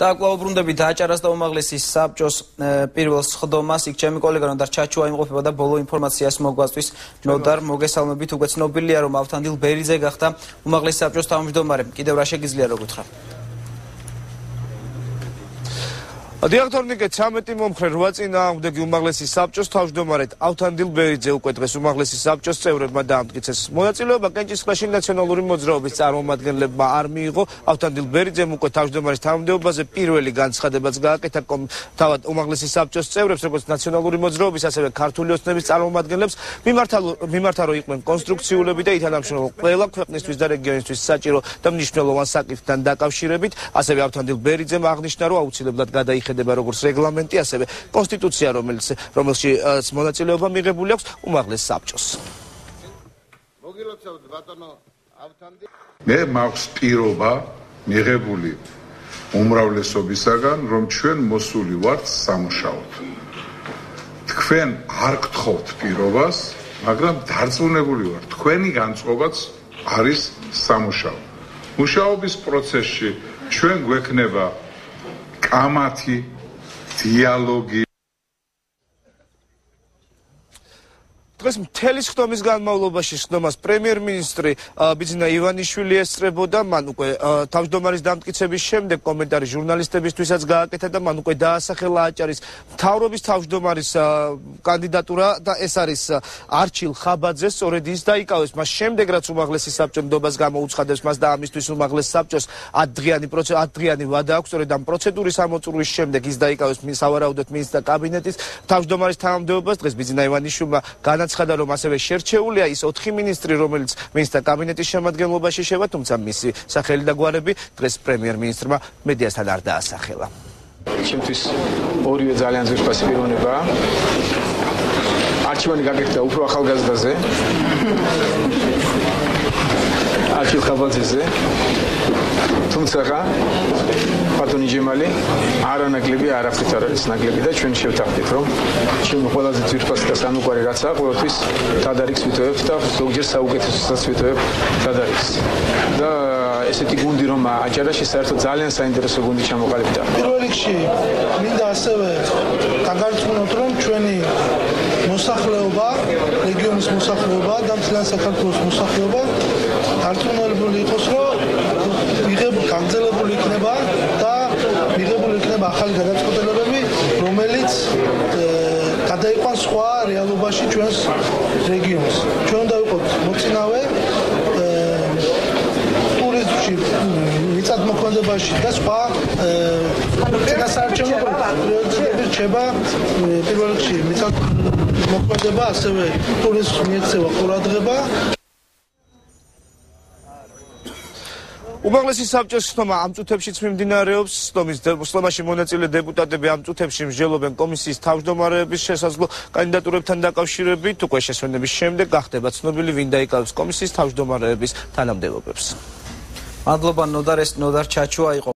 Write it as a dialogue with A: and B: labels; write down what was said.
A: და აკვლაუბრუნდები დააჭარას და უმაღლესის საბჭოს პირველ სხდომას. იქ ჩემი კოლეგა ნოდარ ჩაჩუა იმყოფება და ბოლო ინფორმაციას მოგვაწვის ნოდარ მოგესალმებით. უკვე ცნობილია რომ ავთანდილ ბერიძე გახდა უმაღლეს საბჭოს თავმჯდომარე. კიდევ რა შეგიძლია რო გითხრა
B: დიაქტორნიკე 13 მომხრე 8 წინააღმდეგი უმაღლესი საბჭოს თავმჯდომარედ ავთანდილ ბერიძე უკვე დღეს უმაღლესი საბჭოს წევრებმა დაამტკიცეს. მონაწილეობა კენჭისყრაში ნაციონალური მოძრაობის წარმომადგენლებმა არ მიიღო. ავთანდილ ბერიძემ უკვე თავმჯდომარის თანამდებობაზე პირველი განცხადებაც გააკეთა თავად უმაღლესი საბჭოს წევრებს, როგორც ნაციონალური მოძრაობის, ასევე ქართული ოცნების წარმომადგენლებს, მიმართა მიმართა რომ იყვნენ კონსტრუქციულები და ითანამშრომლო ყველა ქვეყნისთვის და რეგიონისთვის საჭირო და მნიშვნელოვან საკითხთან დაკავშირებით, ასევე ავთანდილ ბერიძემ აღნიშნა, რომ აუცილებლად გადაიხადა შეხედება როგორც რეგლამენტი, ასევე კონსტიტუცია, რომელიც რომელშიც მონაწილეობა მიღებული აქვს უმაღლეს საბჭოს.
C: მოგილოცავთ ბატონო ავთანდი. მე მაქვს პირობა მიღებული უმრავლესობისაგან, რომ ჩვენ მოსული ვართ სამუშაოდ. თქვენ არ გთხოვთ პირობას, მაგრამ დარწმუნებული ვარ, თქვენი განწყობაც არის სამუშაო. მუშაობის პროცესში ჩვენ გვექნება αματι διάλογοι.
B: დღეს მთელი ხტომის განმავლობაში ხტომას პრემიერ-მინისტრი ბიძინა ივანიშვილი ესწრებოდა. მან უკვე თავმჯდომარის დამტკიცების შემდეგ კომენტარი ჟურნალისტებისთვისაც გააკეთა და მან უკვე დაასახელა აჭარის მთავრობის თავმჯდომარის კანდიდატურა და ეს არის არჩილ ხაბაძე სწორედ ის დაიკავეს. მას შემდეგ რაც უმაღლესი საბჭო ნდობას გამოუცხადებს მას და ამისთვის უმაღლეს საბჭოს ათდღიანი პროცედურა ათდღიანი ვადა აქვს. სწორედ ამ პროცედურის ამოწურვის შემდეგ ის დაიკავეს სავარაუდოდ მინისტრთა კაბინეტის თავმჯდომარის თანამდებობას. დღეს ბიძინა ივანიშვილმა განა განაცხადა, რომ ასევე შერჩეულია ის 4 მინისტრი, რომელიც მინისტრთა კაბინეტის შემადგენლობაში შევა, თუმცა მისი სახელი და გვარები დღეს პრემიერ-მინისტრმა მედიასთან არ დაასახელა.
D: ჩემთვის ორივე ძალიან ძვირფასი პიროვნებაა. არჩევანი გაკეთდა უფრო ახალგაზრდაზე. არჩილ ხაბაძეზე. თუმცა ბატონი ჯემალი არანაკლები არაფრით არ არის ნაკლები და ჩვენ შევთანხმდით რომ ჩვენ ყველაზე ძირფასი და სამუკვარი რაც აქვს ყოველთვის დადარიქს ვითოებთ და ზოგჯერ საუკეთესოსაც ვიტოებ დადარიქს და ესეთი გუნდი რომ აჭარაში საერთოდ ძალიან საინტერესო გუნდი ჩამოყალიბდა
E: პირველ რიგში მინდა ასევე დაგარწმუნოთ რომ ჩვენი მოსახლეობა მოსახლეობა და მთლიან საქართველოს მოსახლეობა დარწმუნებული იყოს რომ მიღებული გაგზელებული იქნება და მიღებული იქნება ახალი გადაწყვეტილებები, რომელიც გადაიყვანს სხვა რეალობაში ჩვენს რეგიონს. ჩვენ უნდა ვიყოთ მოწინავე ტურიზმში, მიწათმოქმედებაში და სხვა წინასაარჩევნო პრიორიტეტები რჩება პირველ რიგში მიწათმოქმედება, ასევე ტურიზმის მიექცევა ყურადღება.
B: უმაღლესი საბჭოს ხტომა ამ წუთებშიც მიმდინარეობს ხტომის ხტომაში მონაწილე დეპუტატები ამ წუთებში მსჯელობენ კომისიის თავმჯდომარეების შესაძლო კანდიდატურებთან დაკავშირებით უკვე შესვენების შემდეგ გახდება ცნობილი ვინ დაიკავებს კომისიის თავმჯდომარეების თანამდებობებს
A: მადლობა ნოდარ ეს ნოდარ ჩაჩუა იყო